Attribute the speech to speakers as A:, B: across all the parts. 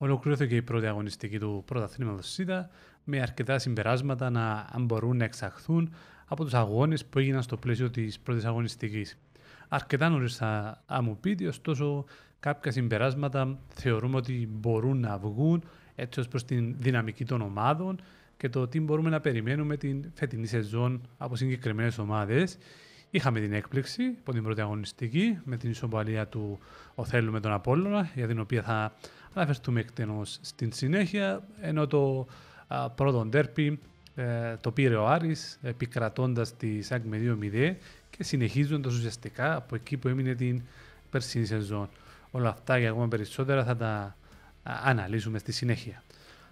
A: Ολοκληρώθηκε η πρώτη αγωνιστική του πρωταθλήματος ΣΥΔΑ με αρκετά συμπεράσματα να αν μπορούν να εξαχθούν από τους αγώνες που έγιναν στο πλαίσιο της πρώτης αγωνιστικής. Αρκετά νωρίς θα μου πείτε, ωστόσο κάποια συμπεράσματα θεωρούμε ότι μπορούν να βγουν έτσι ως προς την δυναμική των ομάδων και το τι μπορούμε να περιμένουμε την φετινή σεζόν από συγκεκριμένες ομάδες. Είχαμε την έκπληξη από την πρώτη αγωνιστική με την ισοπαλία του Οθέλου με τον Απόλλωνα, για την οποία θα αναφερθούμε εκτενώς στην συνέχεια, ενώ το α, πρώτο ντέρπι ε, το πήρε ο Άρης επικρατώντας τη ΣΑΚ με 2-0 και συνεχίζοντας ουσιαστικά από εκεί που έμεινε την περσίνη σεζόν. Όλα αυτά και ακόμα περισσότερα θα τα αναλύσουμε στη συνέχεια.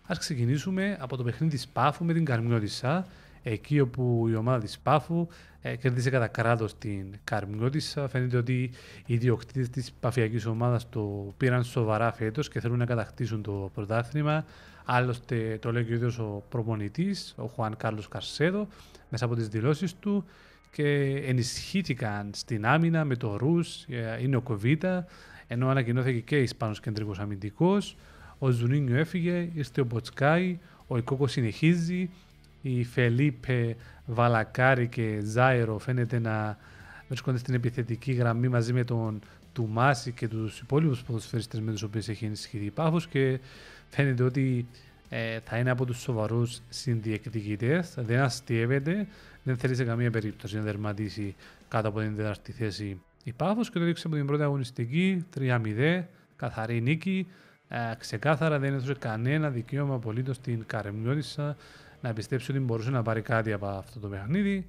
A: Ας ξεκινήσουμε από το παιχνίδι της Πάφου με την Καρμιώτισσα εκεί όπου η ομάδα της Πάφου ε, κέρδισε κατά κράτος την Καρμιώτισσα. Φαίνεται ότι οι ιδιοκτήτες της παφιακής ομάδας το πήραν σοβαρά φέτος και θέλουν να κατακτήσουν το πρωτάθλημα. Άλλωστε, το λέει και ο ίδιος ο προπονητής, ο Χουάν Κάρλος Καρσέδο, μέσα από τις δηλώσεις του και ενισχύθηκαν στην άμυνα με το Ρου, ε, είναι ο Κοβίτα, ενώ ανακοινώθηκε και Ισπανός κεντρικός αμυντικός. Ο Ζουνίνιο έφυγε, ήρθε ο Μποτσκάι, ο Ικόκος συνεχίζει, η Φελίπε, Βαλακάρη και Ζάιρο φαίνεται να βρίσκονται στην επιθετική γραμμή μαζί με τον Τουμάση και τους υπόλοιπους ποδοσφαιριστές με τους οποίους έχει ενισχυθεί η Πάφος και φαίνεται ότι ε, θα είναι από τους σοβαρούς συνδιεκδικητές, δεν αστείευεται, δεν θέλει σε καμία περίπτωση να δερματίσει κάτω από την τέταρτη θέση η Πάφος και το δείξε από την πρώτη αγωνιστική 3-0, καθαρή νίκη, ε, ξεκάθαρα δεν έδωσε κανένα δικαίωμα απολύτως στην Καρεμιώτησα να πιστέψει ότι μπορούσε να πάρει κάτι από αυτό το παιχνίδι.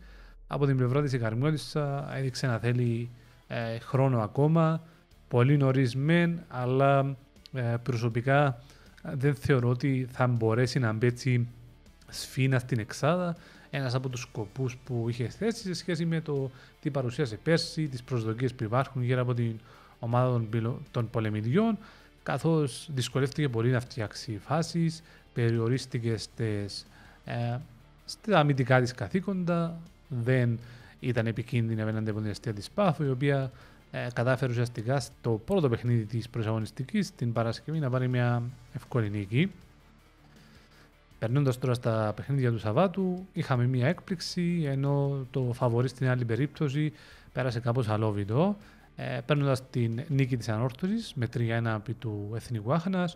A: Από την πλευρά της η Καρμιώτησα έδειξε να θέλει ε, χρόνο ακόμα, πολύ νωρίς μεν, αλλά ε, προσωπικά δεν θεωρώ ότι θα μπορέσει να μπει σφίνα στην εξάδα. Ένας από τους σκοπούς που είχε θέσει σε σχέση με το τι παρουσίασε πέρσι, τις προσδοκίες που υπάρχουν γύρω από την ομάδα των, των πολεμιδιών, καθώς δυσκολεύτηκε πολύ να φτιάξει φάσεις, περιορίστηκε στις ε, στα αμυντικά της καθήκοντα δεν ήταν επικίνδυνη απέναντι από την αιστεία της Πάφου, η οποία ε, κατάφερε ουσιαστικά στο πρώτο παιχνίδι της προσαγωνιστικής την Παρασκευή να πάρει μια εύκολη νίκη. Περνώντας τώρα στα παιχνίδια του Σαββάτου, είχαμε μια έκπληξη, ενώ το φαβορή στην άλλη περίπτωση πέρασε κάπως αλόβητο. Ε, Παίρνοντας την νίκη της Ανόρθωσης με 3-1 επί του Εθνικού Άχνα,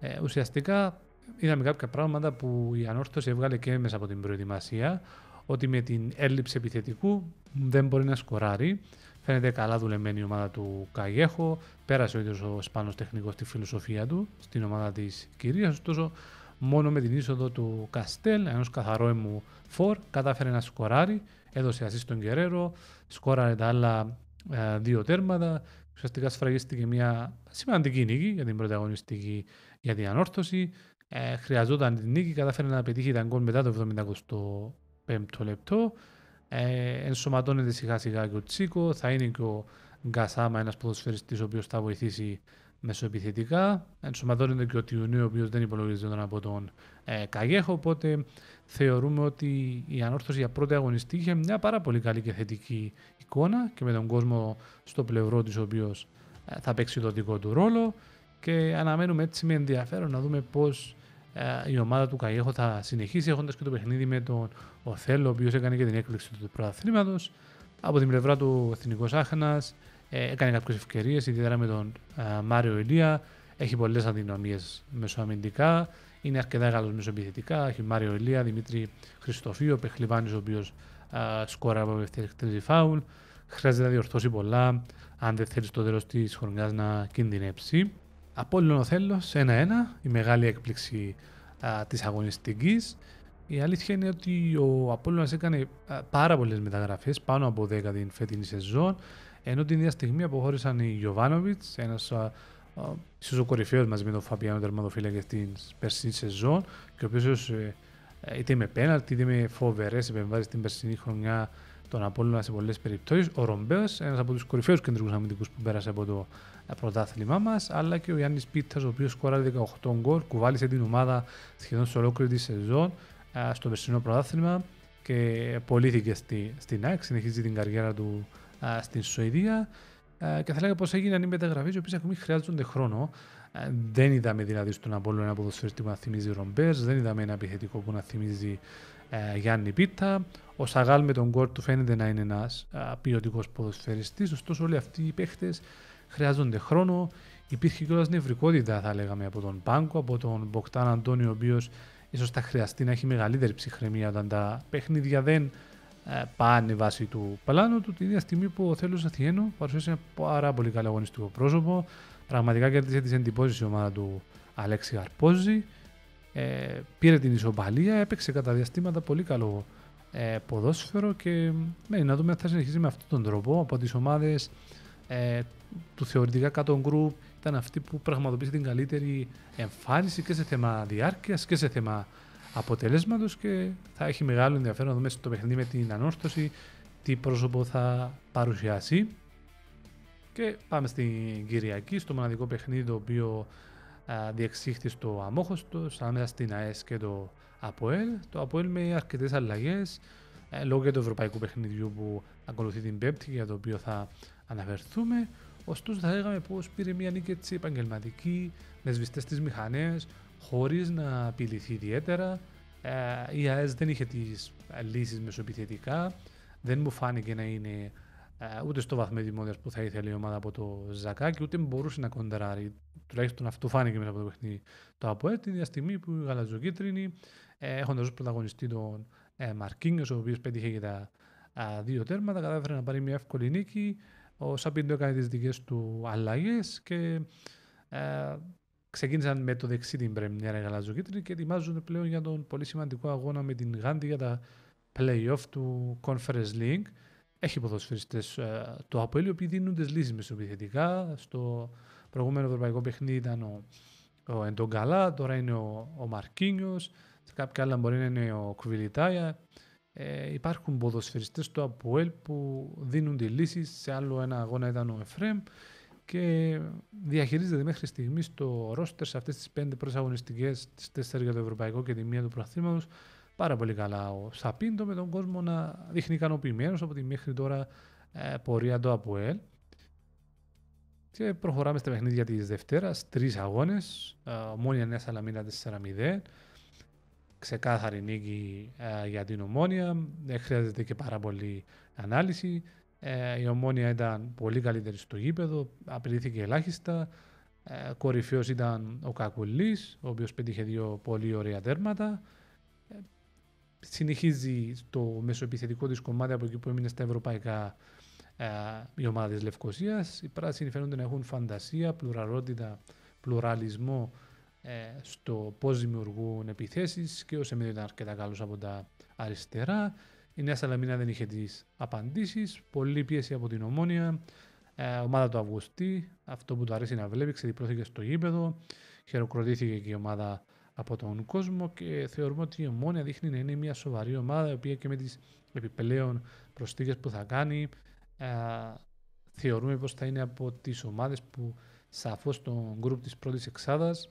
A: ε, ουσιαστικά είδαμε κάποια πράγματα που η ανόρθωση έβγαλε και μέσα από την προετοιμασία, ότι με την έλλειψη επιθετικού δεν μπορεί να σκοράρει. Φαίνεται καλά δουλεμένη η ομάδα του Καγέχο. Πέρασε ο ίδιος ο Ισπανό τεχνικός στη φιλοσοφία του στην ομάδα της κυρίας. Ωστόσο, μόνο με την είσοδο του Καστέλ, ενός καθαρόεμου φορ, κατάφερε να σκοράρει. Έδωσε ασύ στον Κεραίρο, σκόραρε τα άλλα ε, δύο τέρματα. Ουσιαστικά σφραγίστηκε μια σημαντική νίκη για την πρωταγωνιστική για την ανόρθωση. Ε, χρειαζόταν την νίκη, κατάφερε να πετύχει τα γκολ μετά το 75ο λεπτό. Ε, ενσωματώνεται σιγά σιγά και ο Τσίκο, θα είναι και ο Γκασάμα, ένας ποδοσφαιριστής ο οποίος θα βοηθήσει μεσοεπιθετικά. Ενσωματώνεται και ο Τιουνίου, ο οποίος δεν υπολογίζονταν από τον ε, Καγέχο. Οπότε θεωρούμε ότι η ανόρθωση για πρώτη αγωνιστή είχε μια πάρα πολύ καλή και θετική εικόνα και με τον κόσμο στο πλευρό της, ο οποίος ε, θα παίξει το δικό του ρόλο. Και αναμένουμε έτσι με ενδιαφέρον να δούμε πώς ε, η ομάδα του Καγέχο θα συνεχίσει έχοντας και το παιχνίδι με τον Οθέλο, ο οποίος έκανε και την έκπληξη του πρωταθλήματος. Από την πλευρά του Εθνικός Άχνα ε, έκανε κάποιες ευκαιρίες, ιδιαίτερα με τον ε, Μάριο Ηλία. Έχει πολλές αδυναμίες μεσοαμυντικά. Είναι αρκετά καλός μεσοεπιθετικά. Έχει Μάριο Ηλία, Δημήτρη Χριστοφίου, Πεχλιβάνης, ο οποίος σκόρα από ευθύνη φάουλ. Χρειάζεται να διορθώσει πολλά αν δεν θέλει στο τέλος της χρονιάς να κινδυνεύσει. Απόλλων Οθέλος 1-1, η μεγάλη έκπληξη α, της αγωνιστικής. Η αλήθεια είναι ότι ο Απόλλωνας έκανε α, πάρα πολλές μεταγραφές, πάνω από 10 την φετινή σεζόν, ενώ την ίδια στιγμή αποχώρησαν οι Γιωβάνοβιτς, ένας ίσως ο κορυφαίος μαζί με τον Φαπιάνο τερματοφύλακα στην περσινή σεζόν και ο οποίος ε, είτε με πέναλτι είτε με φοβερές επεμβάσεις στην περσινή χρονιά τον Απόλλωνα σε πολλές περιπτώσεις. Ο Ρομπέος, ένας από τους κορυφαίους κεντρικούς αμυντικούς που πέρασε από το πρωτάθλημά μας, αλλά και ο Γιάννης Πίτας, ο οποίος σκόραρε 18 γκολ, κουβάλισε την ομάδα σχεδόν σε ολόκληρη τη σεζόν στο περσινό πρωτάθλημα και πωλήθηκε στη, στην ΑΕΚ, συνεχίζει την καριέρα του στην Σουηδία. Και θα λέγαμε πω έγιναν οι μεταγραφέ, οι οποίες ακόμη χρειάζονται χρόνο. Ε, δεν είδαμε δηλαδή στον Απόλλο ένα ποδοσφαιριστή που να θυμίζει Ρομπέρς, δεν είδαμε ένα επιθετικό που να θυμίζει ε, Γιάννη Πίτα. Ο Σαγάλ με τον κόρ του φαίνεται να είναι ένας ποιοτικός ποδοσφαιριστής. Ωστόσο, όλοι αυτοί οι παίχτες χρειάζονται χρόνο. Υπήρχε κιόλας νευρικότητα, θα λέγαμε, από τον Πάγκο, από τον Μποκτάν Αντώνιο, ο οποίος ίσως θα χρειαστεί να έχει μεγαλύτερη ψυχραιμία όταν τα παιχνίδια δεν ε, πάνε βάσει του πλάνου του. Την ίδια στιγμή που ο Θέλος Αθιένο παρουσίασε ένα πάρα πολύ καλό αγωνιστικό πρόσωπο. Πραγματικά κέρδισε τις εντυπώσεις η ομάδα του Αλέξη Αρπόζη. Ε, πήρε την ισοπαλία, έπαιξε κατά διαστήματα πολύ καλό ε, ποδόσφαιρο και ναι, να δούμε αν θα συνεχίσει με αυτόν τον τρόπο από τις ομάδες ε, του θεωρητικά κάτω γκρουπ ήταν αυτή που πραγματοποίησε την καλύτερη εμφάνιση και σε θέμα διάρκειας και σε θέμα αποτελέσματος και θα έχει μεγάλο ενδιαφέρον να δούμε στο παιχνίδι με την ανόρθωση τι πρόσωπο θα παρουσιάσει. Και πάμε στην Κυριακή, στο μοναδικό παιχνίδι το οποίο διεξήχθη στο Αμόχωστο, ανάμεσα στην ΑΕΣ και το ΑΠΟΕΛ. Το ΑΠΟΕΛ με αρκετές αλλαγές ε, λόγω και του ευρωπαϊκού παιχνιδιού που ακολουθεί την Πέμπτη για το οποίο θα αναφερθούμε. Ωστόσο, θα λέγαμε πως πήρε μια νίκη έτσι επαγγελματική με σβηστές τι μηχανές, χωρίς να απειληθεί ιδιαίτερα. Ε, η ΑΕΣ δεν είχε τις λύσεις μεσοεπιθετικά. Δεν μου φάνηκε να είναι ε, ούτε στο βαθμό δημόδιας που θα ήθελε η ομάδα από το Ζακάκι, ούτε μπορούσε να κοντράρει. Τουλάχιστον αυτό φάνηκε μέσα από το παιχνίδι το ΑΠΟΕ. Την ίδια στιγμή που οι Γαλαζοκίτρινοι, ε, έχοντας ως πρωταγωνιστή τον ε, Μαρκίνιος, ο οποίος πέτυχε για τα α, δύο τέρματα, κατάφερε να πάρει μια εύκολη νίκη. Ο Σαπίντο έκανε τις δικές του αλλαγές και ε, ξεκίνησαν με το δεξί την πρεμιέρα Γαλαζοκίτρινοι και ετοιμάζονται πλέον για τον πολύ σημαντικό αγώνα με την Γάντι για τα playoff του Conference League. Έχει ποδοσφαιριστές ε, το Αποέλ, οι οποίοι δίνουν τις λύσεις μεσοπιθετικά. Στο προηγούμενο ευρωπαϊκό παιχνίδι ήταν ο, ο Εντογκαλά, τώρα είναι ο, ο Μαρκίνιος. Σε κάποια άλλα μπορεί να είναι ο Κουβιλιτάια. Ε, υπάρχουν ποδοσφαιριστές στο Αποέλ που δίνουν τη λύση. Σε άλλο ένα αγώνα ήταν ο Εφρέμ και διαχειρίζεται μέχρι στιγμής το ρόστερ σε αυτές τις πέντε πρώτε αγωνιστικέ, τις τέσσερις για το Ευρωπαϊκό και τη μία του προαθήματο πάρα πολύ καλά ο Σαπίντο με τον κόσμο να δείχνει ικανοποιημένος από τη μέχρι τώρα ε, πορεία του ΑΠΟΕΛ. Και προχωράμε στα παιχνίδια της Δευτέρας. Τρεις αγώνες. Ε, ομόνια Νέα Σαλαμίνα 4-0. Ξεκάθαρη νίκη ε, για την Ομόνια. Δεν χρειάζεται και πάρα πολύ ανάλυση. Ε, η Ομόνια ήταν πολύ καλύτερη στο γήπεδο. Απειλήθηκε ελάχιστα. Ε, Κορυφαίος ήταν ο Κακουλής, ο οποίος πέτυχε δύο πολύ ωραία τέρματα συνεχίζει το μεσοεπιθετικό της κομμάτι από εκεί που έμεινε στα ευρωπαϊκά ε, η ομάδα της Λευκοσίας. Οι πράσινοι φαίνονται να έχουν φαντασία, πλουραλότητα, πλουραλισμό ε, στο πώς δημιουργούν επιθέσεις και ο Σεμίδη ήταν αρκετά καλός από τα αριστερά. Η Νέα Σαλαμίνα δεν είχε τις απαντήσεις. Πολύ πίεση από την ομόνια. Ε, ομάδα του Αυγουστή, αυτό που του αρέσει να βλέπει, ξεδιπλώθηκε στο γήπεδο. Χειροκροτήθηκε και η ομάδα από τον κόσμο και θεωρούμε ότι η Ομόνια δείχνει να είναι μια σοβαρή ομάδα η οποία και με τις επιπλέον προσθήκες που θα κάνει ε, θεωρούμε πως θα είναι από τις ομάδες που σαφώς το γκρουπ της πρώτης εξάδας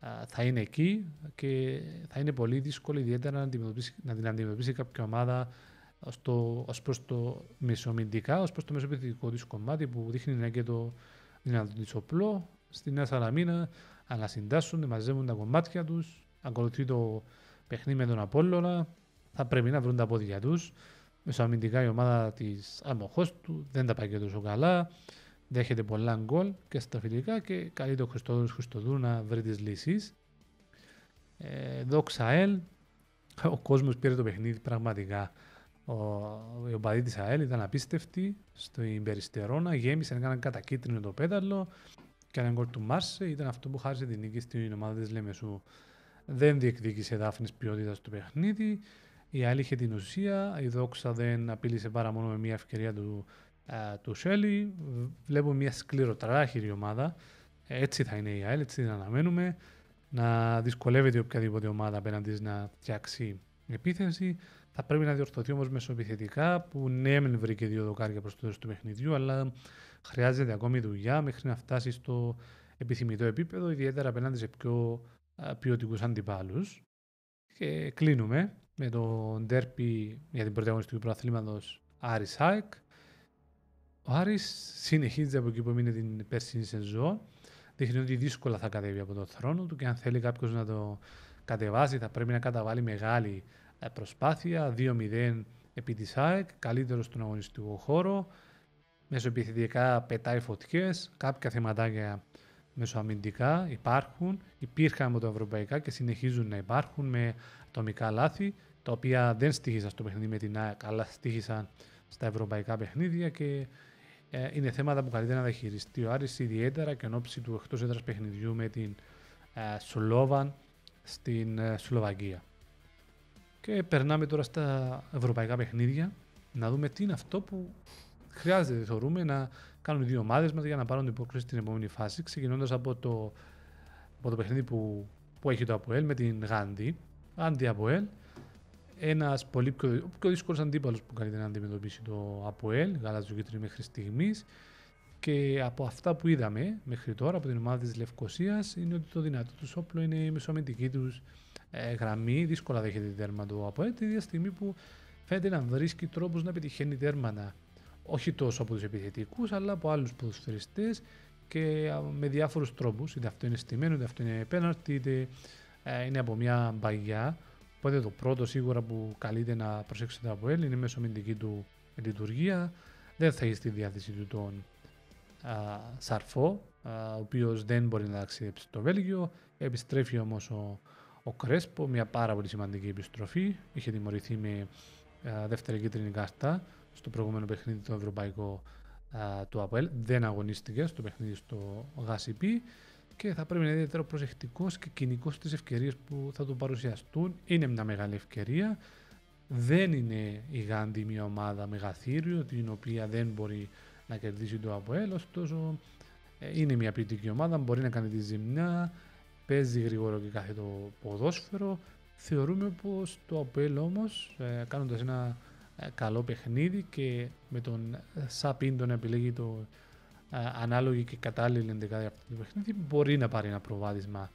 A: ε, θα είναι εκεί και θα είναι πολύ δύσκολο ιδιαίτερα να, αντιμετωπίσει, να την αντιμετωπίσει κάποια ομάδα στο, ως προς το μεσομυντικά, ως προς το μεσοπαιδευτικό της κομμάτι που δείχνει να είναι και το δυνατό της οπλό. Στη Νέα Σαλαμίνα ανασυντάσσονται, μαζεύουν τα κομμάτια τους, ακολουθεί το παιχνίδι με τον Απόλλωνα, θα πρέπει να βρουν τα πόδια τους. Μεσοαμυντικά η ομάδα της αμοχώ του δεν τα πάει και τόσο καλά. Δέχεται πολλά γκολ και στα φιλικά και καλεί τον Χριστόδουλο Χριστοδούλου να βρει τις λύσεις. Ε, δόξα ΑΕΛ, ο κόσμος πήρε το παιχνίδι πραγματικά. Ο, οι οπαδοί της ΑΕΛ ήταν απίστευτοι στην Περιστερώνα, γέμισαν, έκαναν κατακίτρινο το πέταλο και ένα γκολ του Μάρσε ήταν αυτό που χάρισε την νίκη στην ομάδα της Λέμεσου. Δεν διεκδίκησε δάφνης ποιότητας στο παιχνίδι. Η άλλη είχε την ουσία. Η Δόξα δεν απείλησε παρά μόνο με μια ευκαιρία του, α, του Σέλι. Βλέπουμε μια σκληροτράχυρη ομάδα. Έτσι θα είναι η ΑΕΛ, έτσι την αναμένουμε. Να δυσκολεύεται οποιαδήποτε ομάδα απέναντι να φτιάξει επίθεση. Θα πρέπει να διορθωθεί όμως μεσοεπιθετικά που ναι, μεν βρήκε δύο δοκάρια προς το τέλος του παιχνιδιού, αλλά χρειάζεται ακόμη δουλειά μέχρι να φτάσει στο επιθυμητό επίπεδο, ιδιαίτερα απέναντι σε πιο ποιοτικούς αντιπάλους. Και κλείνουμε με το ντέρπι για την πρωταγωνιστική του προαθλήματο Άρης Σάικ. Ο Άρης συνεχίζει από εκεί που έμεινε την περσινή σεζόν. δείχνει ότι δύσκολα θα κατέβει από τον θρόνο του και αν θέλει κάποιος να το κατεβάσει θα πρέπει να καταβάλει μεγάλη ε, προσπάθεια. 2-0 επί της ΑΕΚ, καλύτερος στον αγωνιστικό χώρο. Μεσοεπιθετικά πετάει φωτιές. Κάποια θεματάκια μεσοαμυντικά υπάρχουν, υπήρχαν από τα ευρωπαϊκά και συνεχίζουν να υπάρχουν με ατομικά λάθη, τα οποία δεν στήχησαν στο παιχνίδι με την ΑΕΚ, αλλά στήχησαν στα ευρωπαϊκά παιχνίδια και ε, είναι θέματα που καλύτερα να διαχειριστεί ο Άρης ιδιαίτερα και εν ώψη του εκτός έδρας παιχνιδιού με την ε, Σλόβαν στην ε, Σλοβακία. Και περνάμε τώρα στα ευρωπαϊκά παιχνίδια να δούμε τι είναι αυτό που χρειάζεται, θεωρούμε, να κάνουν οι δύο ομάδες μας για να πάρουν την υπόκριση στην επόμενη φάση. Ξεκινώντας από το, από το παιχνίδι που, που έχει το Αποέλ με την Γάντι. Γάντι Αποέλ. Ένας πολύ πιο, πιο δύσκολος αντίπαλος που καλύτερα να αντιμετωπίσει το Αποέλ, γαλάζιο κίτρινο μέχρι στιγμής. Και από αυτά που είδαμε μέχρι τώρα από την ομάδα της Λευκοσίας είναι ότι το δυνατό τους όπλο είναι η μεσομετική τους ε, γραμμή. Δύσκολα δέχεται τη τέρμα του Αποέλ, τη στιγμή που φαίνεται να βρίσκει τρόπους να πετυχαίνει τέρματα όχι τόσο από τους επιθετικούς, αλλά από άλλους ποδοσφαιριστές και με διάφορους τρόπους. Είτε αυτό είναι στημένο, είτε αυτό είναι πέναρτη, είτε ε, είναι από μια μπαγιά. Οπότε το πρώτο σίγουρα που καλείται να προσέξει το ΑΠΟΕΛ είναι μέσω μυντική του λειτουργία. Δεν θα έχει στη διάθεση του τον α, Σαρφό, α, ο οποίος δεν μπορεί να ταξιδέψει το Βέλγιο. Επιστρέφει όμως ο, ο Κρέσπο, μια πάρα πολύ σημαντική επιστροφή. Είχε τιμωρηθεί με α, δεύτερη κίτρινη κάρτα στο προηγούμενο παιχνίδι το ευρωπαϊκό α, του ΑΠΟΕΛ. Δεν αγωνίστηκε στο παιχνίδι στο ΓΑΣΥΠΗ και θα πρέπει να είναι ιδιαίτερα προσεκτικός και κοινικός στις ευκαιρίες που θα του παρουσιαστούν. Είναι μια μεγάλη ευκαιρία. Δεν είναι η Γάντι μια ομάδα μεγαθύριο, την οποία δεν μπορεί να κερδίσει το ΑΠΟΕΛ. Ωστόσο, ε, είναι μια ποιητική ομάδα, μπορεί να κάνει τη ζημιά, παίζει γρήγορο και κάθε το ποδόσφαιρο. Θεωρούμε πως το ΑΠΟΕΛ όμως, ε, κάνοντας ένα ε, καλό παιχνίδι και με τον Σαπίν τον επιλέγει το ε, ανάλογη και κατάλληλη ενδεκάδα αυτό το παιχνίδι μπορεί να πάρει ένα προβάδισμα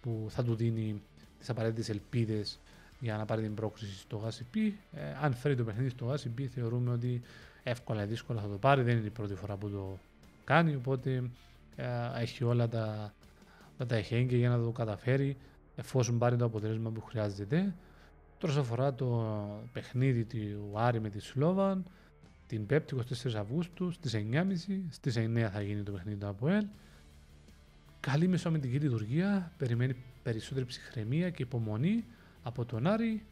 A: που θα του δίνει τις απαραίτητες ελπίδες για να πάρει την πρόκριση στο GCP. Ε, αν φέρει το παιχνίδι στο GCP θεωρούμε ότι εύκολα ή δύσκολα θα το πάρει, δεν είναι η πρώτη φορά που το κάνει οπότε ε, έχει όλα τα, τα εχέγγυα για να το καταφέρει εφόσον πάρει το αποτέλεσμα που χρειάζεται. Τώρα αφορά το παιχνίδι του Άρη με τη Σλόβαν, την 5η 24 Αυγούστου στις 9.30 στις 9 θα γίνει το παιχνίδι του ΑΠΟΕΛ. Καλή μεσοαμυντική λειτουργία, περιμένει περισσότερη ψυχραιμία και υπομονή από τον Άρη.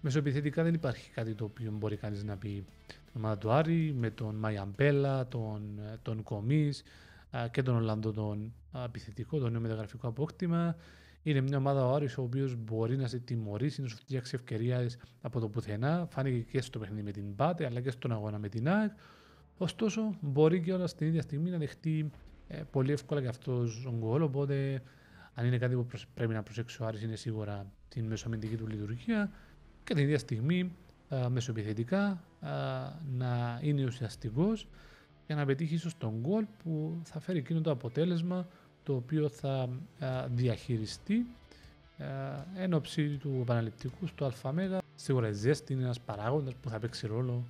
A: Μεσοεπιθετικά δεν υπάρχει κάτι το οποίο μπορεί κανείς να πει την ομάδα του Άρη με τον Μαϊαμπέλα, τον, τον Κομής και τον Ολλανδό τον επιθετικό, τον νέο μεταγραφικό απόκτημα. Είναι μια ομάδα ο Άρης ο οποίος μπορεί να σε τιμωρήσει, να σου φτιάξει ευκαιρία από το πουθενά. Φάνηκε και στο παιχνίδι με την Πάτε, αλλά και στον αγώνα με την ΑΕΚ. Ωστόσο, μπορεί και όλα στην ίδια στιγμή να δεχτεί ε, πολύ εύκολα και αυτός ο γκολ. Οπότε, αν είναι κάτι που πρέπει να προσέξει ο Άρης, είναι σίγουρα την μεσοαμυντική του λειτουργία και την ίδια στιγμή ε, μεσοεπιθετικά ε, να είναι ουσιαστικός για να πετύχει ίσως τον γκολ που θα φέρει εκείνο το αποτέλεσμα το οποίο θα διαχειριστεί εν ώψη του επαναληπτικού στο ΑΜ. Σίγουρα η ζέστη είναι ένας παράγοντας που θα παίξει ρόλο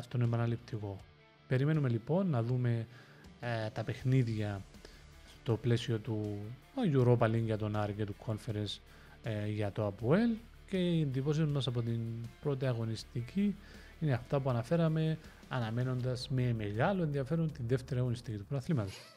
A: στον επαναληπτικό. Περιμένουμε λοιπόν να δούμε τα παιχνίδια στο πλαίσιο του Europa League για τον Άρη και του Conference ε, για το ΑΠΟΕΛ και οι εντυπώσεις μας από την πρώτη αγωνιστική είναι αυτά που αναφέραμε αναμένοντας με μεγάλο ενδιαφέρον την δεύτερη αγωνιστική του πρωταθλήματος.